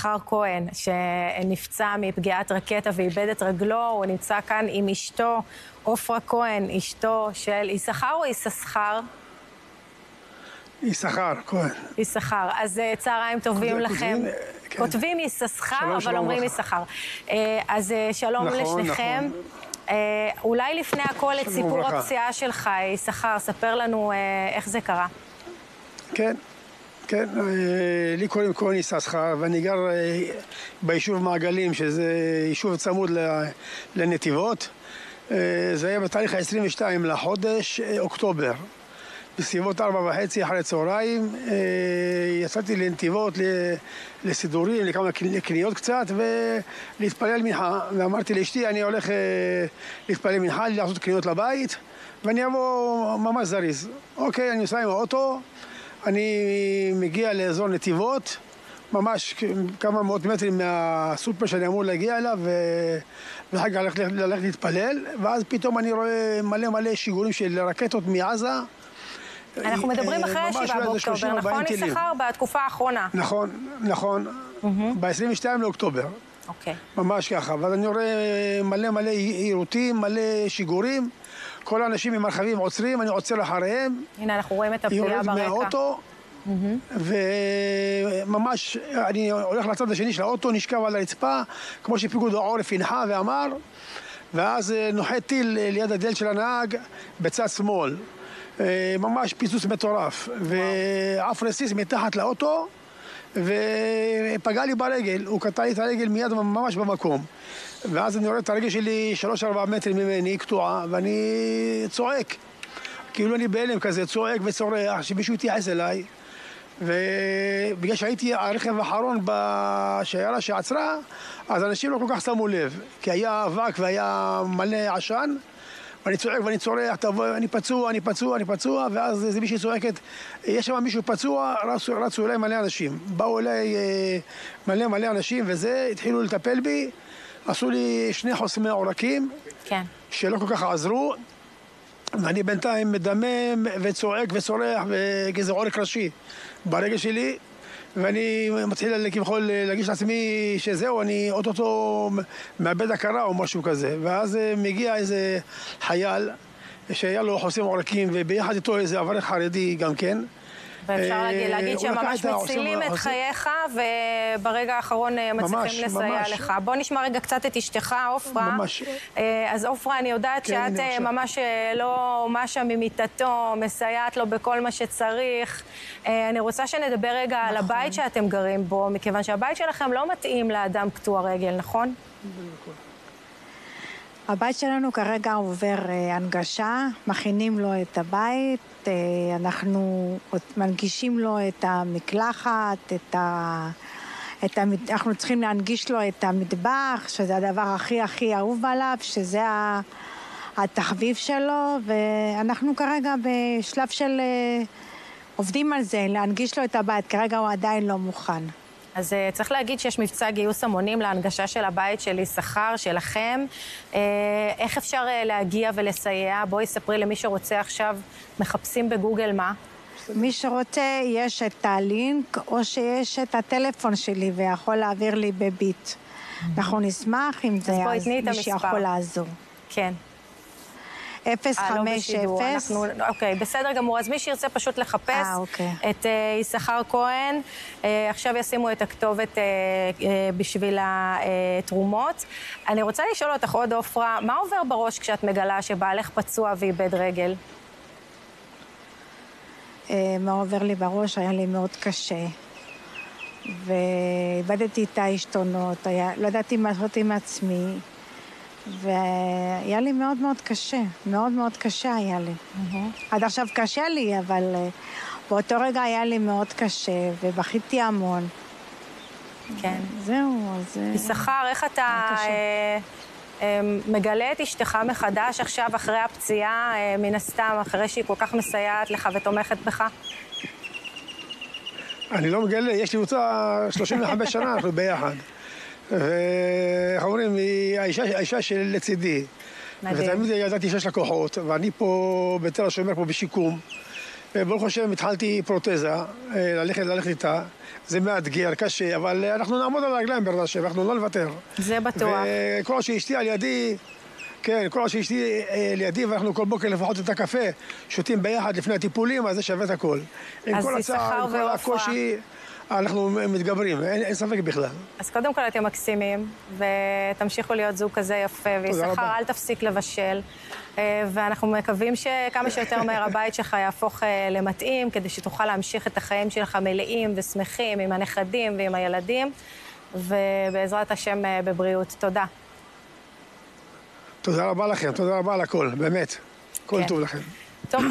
יששכר כהן, שנפצע מפגיעת רקטה ואיבד את רגלו, הוא נמצא כאן עם אשתו, עופרה כהן, אשתו של יששכר או יששכר? יששכר, כהן. יששכר. אז אה, צהריים טובים כותבים, לכם. כן. כותבים יששכר, אבל אומרים. יששכר. אה, אז אה, שלום נכון, לשניכם. נכון. אה, אולי לפני הכל את סיפור. הפציעה שלך, יששכר, ספר לנו אה, איך זה קרה. כן, כן, אה, לי קוראים כהן יששכר, ואני גר אה, ביישוב מעגלים, שזה יישוב צמוד לנתיבות. אה, זה היה בתאריך ה-22 לחודש אוקטובר. בסביבות ארבע וחצי אחרי צהריים יצאתי לנתיבות לסידורים, לכמה קנ- קניות קצת ולהתפלל מנחה ואמרתי לאשתי אני הולך להתפלל מנחה, לעשות קניות לבית ואני אבוא ממש זריז אוקיי, אני נוסע עם האוטו אני מגיע לאזור נתיבות ממש כמה מאות מטרים מהסופר שאני אמור להגיע אליו ואחר כך ללכת, ללכת להתפלל ואז פתאום אני רואה מלא מלא שיגורים של רקטות מעזה אנחנו מדברים אה, אחרי ליד ה- 30-40 באוקטובר, נכון. יששכר? בתקופה האחרונה. נכון, נכון, ב-22 לאוקטובר, אוקיי. ממש ככה, ואז אני רואה מלא מלא יירוטים, מלא שיגורים, כל האנשים עם הרכבים עוצרים, אני עוצר אחריהם, הנה, אנחנו רואים את הפגיעה יורד ברקע. מהאוטו, וממש, אני הולך לצד השני של האוטו, נשכב על הרצפה, כמו שפיקוד העורף הנחה ואמר, ואז אה, נוחת טיל אה, ליד הדלת של הנהג בצד שמאל. אה, ממש פיצוץ מטורף, ועף רסיס מתחת לאוטו, ופגע לי ברגל, הוא קטע לי את הרגל מיד ממש במקום. ואז אני רואה את הרגל שלי שלוש-ארבעה מטרים ממני, קטועה, ואני צועק. כאילו אני בהלם כזה, צועק וצורח, שמישהו יתייחס אליי. ובגלל שהייתי הרכב האחרון בשיירה שעצרה, אז אנשים לא כל כך שמו לב, כי היה אבק והיה מלא עשן, ואני צועק ואני צורח, תבוא, אני פצוע, אני פצוע, אני פצוע, ואז איזה מישהי צועקת, יש שם מישהו פצוע, רצו, רצו אליי מלא אנשים. באו אליי אה, מלא מלא אנשים וזה, התחילו לטפל בי, עשו לי שני חוסמי עורקים, כן. שלא כל כך עזרו, ואני בינתיים מדמם וצועק וצורח וכזה עורק ראשי ברגל שלי ואני מתחיל כביכול להרגיש לעצמי שזהו, אני אוטוטו מאבד הכרה או משהו כזה. ואז אה, מגיע איזה חייל שהיה לו חוסם עורקים וביחד איתו איזה אברך חרדי גם כן ואפשר אה, להגיד, שהם ממש מצילים את חייך, וברגע האחרון אה, מצליחים לסייע. לך. בוא נשמע רגע קצת את אשתך, עופרה. ממש. אה, אז עופרה, אני יודעת כן, שאת. ממש לא משה ממיטתו, מסייעת לו בכל מה שצריך. אני רוצה שנדבר רגע על נכון. הבית שאתם גרים בו, מכיוון שהבית שלכם לא מתאים לאדם קטוע רגל, נכון? הבית שלנו כרגע עובר אה, הנגשה, מכינים לו את הבית, אה, אנחנו מנגישים לו את המקלחת, את ה... את המת... אנחנו צריכים להנגיש לו את המטבח, שזה הדבר הכי הכי אהוב עליו, שזה ה... התחביב שלו, ואנחנו כרגע בשלב של... אה, עובדים על זה, להנגיש לו את הבית, כרגע הוא עדיין לא מוכן. אז uh, צריך להגיד שיש מבצע גיוס המונים להנגשה של הבית של יששכר, שלכם. Uh, איך אפשר uh, להגיע ולסייע? בואי ספרי למי שרוצה עכשיו, מחפשים בגוגל מה? מי שרוצה, יש את הלינק, או שיש את הטלפון שלי ויכול להעביר לי בביט. אנחנו נשמח אם זה, אז מי. שיכול לעזור. כן. 050... אה, לא. אנחנו, אוקיי, בסדר גמור. אז מי שירצה פשוט לחפש אה, אוקיי. את אה, יששכר כהן, אה, עכשיו ישימו את הכתובת אה, אה, בשביל התרומות. אני רוצה לשאול אותך עוד, עופרה, מה עובר בראש כשאת מגלה שבעלך פצוע ואיבד רגל? אה, מה עובר לי בראש, היה לי מאוד קשה. ואיבדתי את העשתונות, היה, לא ידעתי מה לעשות עם עצמי, והיה לי מאוד מאוד קשה, מאוד מאוד קשה היה לי. עד עכשיו קשה לי, אבל אה, באותו רגע היה לי מאוד קשה, ובכיתי המון. כן. זהו, אז... אה, יששכר, איך אתה. אה, אה, מגלה את אשתך מחדש עכשיו, אחרי הפציעה, אה, מן הסתם, אחרי שהיא כל כך מסייעת לך ותומכת בך? אני לא מגלה, יש לי קבוצה 35 שנה, אנחנו ביחד. ואיך אומרים, היא האישה, האישה שלצידי. מדהים. ותמיד ידעתי שיש לה כוחות, ואני פה בתל השומר, פה בשיקום. וברוך השם התחלתי פרוטזה, אה, ללכת, ללכת איתה. זה מאתגר, קשה, אבל אה, אנחנו נעמוד על הרגליים בעזרת השם, אנחנו לא נוותר. זה בטוח. וכל עוד שאשתי על ידי, כן, כל עוד שאשתי אה, לידי, ואנחנו כל בוקר לפחות את הקפה, שותים ביחד לפני הטיפולים, אז זה שווה את הכל. עם אז כל יששכר הצער, אנחנו מתגברים, אין, אין ספק בכלל. אז קודם כל אתם מקסימים, ותמשיכו להיות זוג כזה יפה, ויששכר. אל תפסיק לבשל. אה, ואנחנו מקווים שכמה שיותר מהר הבית שלך יהפוך אה, למתאים, כדי שתוכל להמשיך את החיים שלך מלאים ושמחים עם הנכדים ועם הילדים, ובעזרת השם אה, בבריאות. תודה. תודה רבה לכם, תודה רבה על הכל, באמת. כל כן. טוב לכם. טוב,